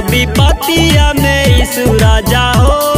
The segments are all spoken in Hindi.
विपतिया में इस राजा हो।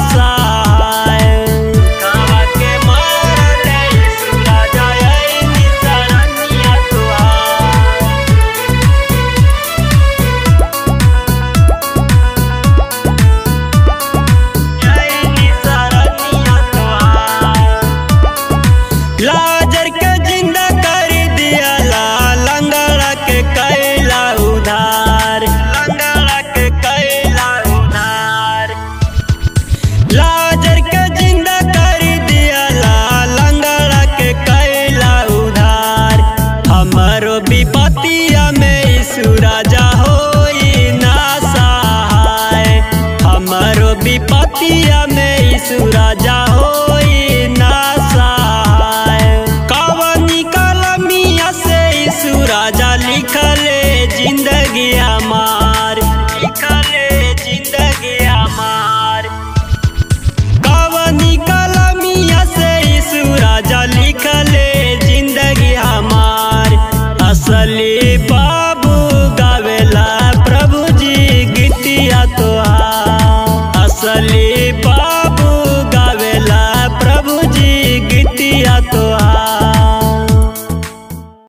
यीशु राजा हो ना सहाय। विपतिया में यीशु राजा हो ना सहाय। कलमिया से यीशु राजा लिखले ज़िंदगी हमार लिखल ज़िंदगी हमार कवनी कलमिया से यीशु राजा लिखले ज़िंदगी हमार असली बा